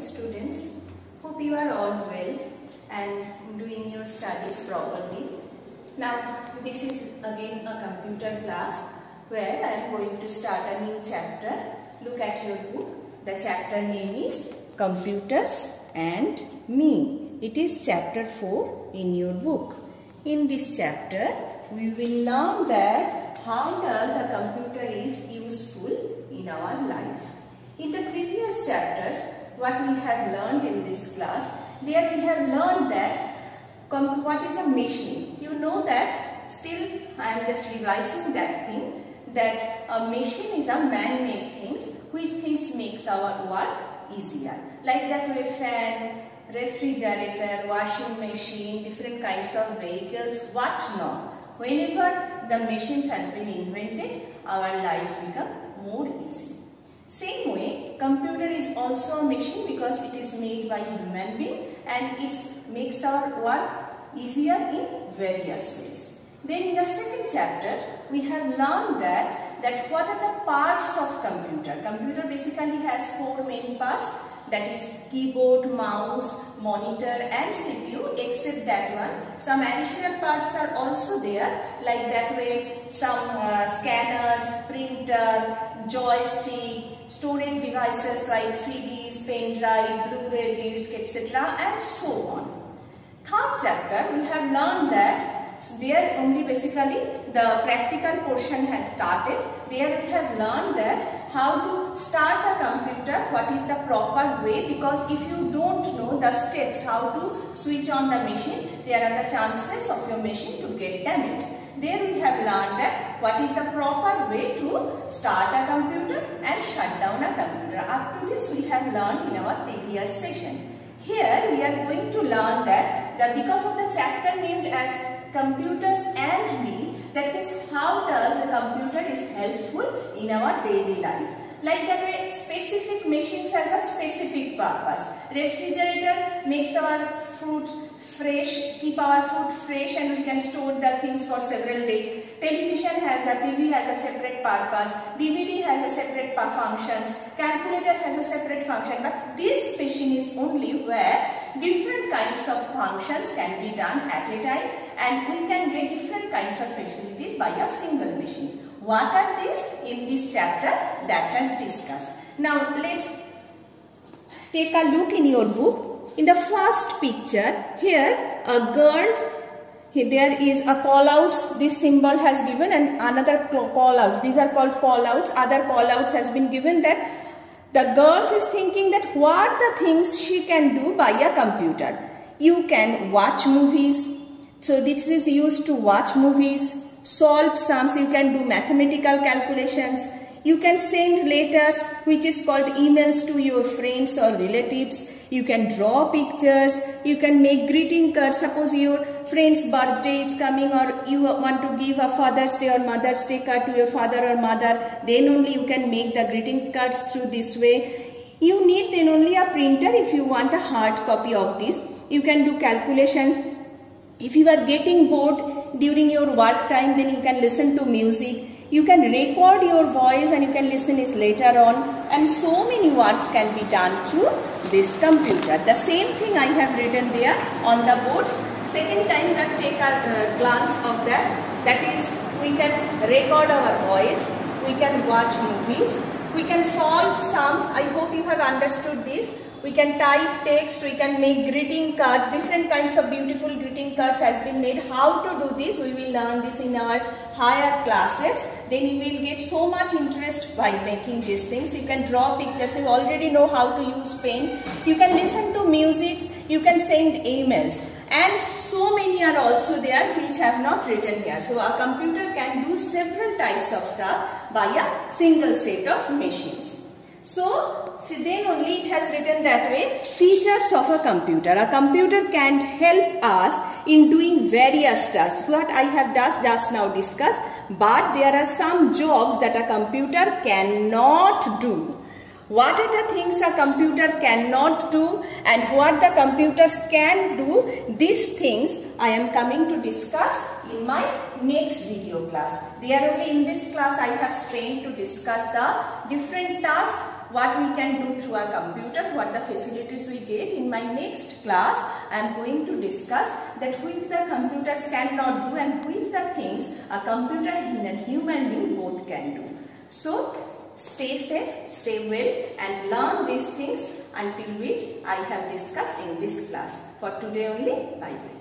students. Hope you are all well and doing your studies properly. Now this is again a computer class where I am going to start a new chapter. Look at your book. The chapter name is Computers and Me. It is chapter 4 in your book. In this chapter we will learn that how does a computer is useful in our life. In the previous chapters, what we have learned in this class, there we have learned that what is a machine. You know that still I am just revising that thing that a machine is a man-made things which things makes our work easier. Like that way fan, refrigerator, washing machine, different kinds of vehicles, what not. Whenever the machines has been invented, our lives become more easy. Same way, computer is also a machine because it is made by human being and it makes our work easier in various ways. Then in the second chapter, we have learned that, that what are the parts of computer. Computer basically has four main parts that is keyboard, mouse, monitor and CPU except that one. Some additional parts are also there like that way some uh, scanners, printer, joystick, storage devices like CDs, pen drive, Blu-ray disc, etc. and so on. Third chapter, we have learned that there only basically the practical portion has started. There we have learned that how to start a computer, what is the proper way because if you don't know the steps how to switch on the machine, there are the chances of your machine to get damaged. There we have learned that what is the proper way to start a computer and shut down a computer. Up to this we have learned in our previous session. Here we are going to learn that, that because of the chapter named as computers and me, that means how does a computer is helpful in our daily life. Like that way specific machines has a specific purpose. Refrigerator makes our food fresh, keep our food fresh and we can store the things for several days. Television has a, TV has a separate purpose, DVD has a separate functions, calculator has a separate function but this machine is only where different kinds of functions can be done at a time and we can get different kinds of facilities by a single machines. What are these in this chapter that has discussed. Now let's take a look in your book in the first picture, here a girl, there is a call outs, this symbol has given and another call outs. These are called call outs. Other call outs has been given that the girl is thinking that what the things she can do by a computer. You can watch movies. So this is used to watch movies, solve sums, you can do mathematical calculations, you can send letters which is called emails to your friends or relatives you can draw pictures, you can make greeting cards. Suppose your friend's birthday is coming or you want to give a Father's Day or Mother's Day card to your father or mother, then only you can make the greeting cards through this way. You need then only a printer if you want a hard copy of this. You can do calculations. If you are getting bored during your work time, then you can listen to music you can record your voice and you can listen it later on and so many works can be done through this computer. The same thing I have written there on the boards. Second time that take a uh, glance of that. That is we can record our voice, we can watch movies, we can solve sums. I hope you have understood this we can type text, we can make greeting cards, different kinds of beautiful greeting cards has been made. How to do this? We will learn this in our higher classes. Then you will get so much interest by making these things. You can draw pictures, you already know how to use pen. You can listen to music, you can send emails. And so many are also there which have not written here. So a computer can do several types of stuff by a single set of machines. So only it has written that way features of a computer. A computer can help us in doing various tasks. What i have just just now discussed but there are some jobs that a computer cannot do. What are the things a computer cannot do and what the computers can do? These things i am coming to discuss in my next video class. There only in this class i have spent to discuss the different tasks what we can do through our computer, what the facilities we get. In my next class, I am going to discuss that which the computers cannot do and which the things a computer and a human being both can do. So, stay safe, stay well and learn these things until which I have discussed in this class. For today only, bye bye.